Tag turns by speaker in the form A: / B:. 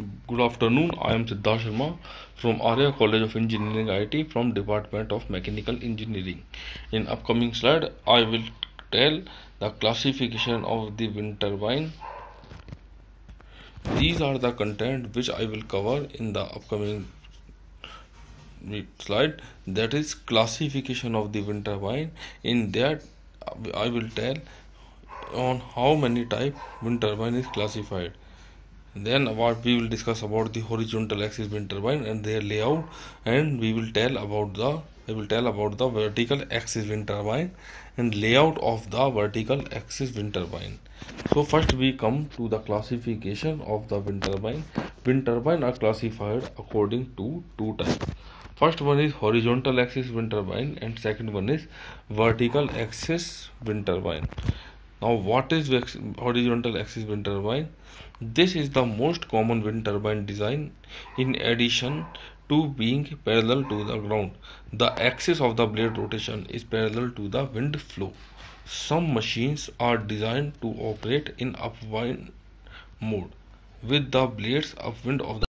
A: Good afternoon. I am Siddharth Sharma from Arya College of Engineering IT from Department of Mechanical Engineering. In upcoming slide, I will tell the classification of the wind turbine. These are the content which I will cover in the upcoming slide that is classification of the wind turbine in that I will tell on how many type wind turbine is classified then what we will discuss about the horizontal axis wind turbine and their layout and we will tell about the I will tell about the vertical axis wind turbine and layout of the vertical axis wind turbine. So first we come to the classification of the wind turbine. Wind turbine are classified according to two types. First one is horizontal axis wind turbine and second one is vertical axis wind turbine now what is horizontal axis wind turbine? This is the most common wind turbine design in addition to being parallel to the ground. The axis of the blade rotation is parallel to the wind flow. Some machines are designed to operate in upwind mode with the blades upwind of the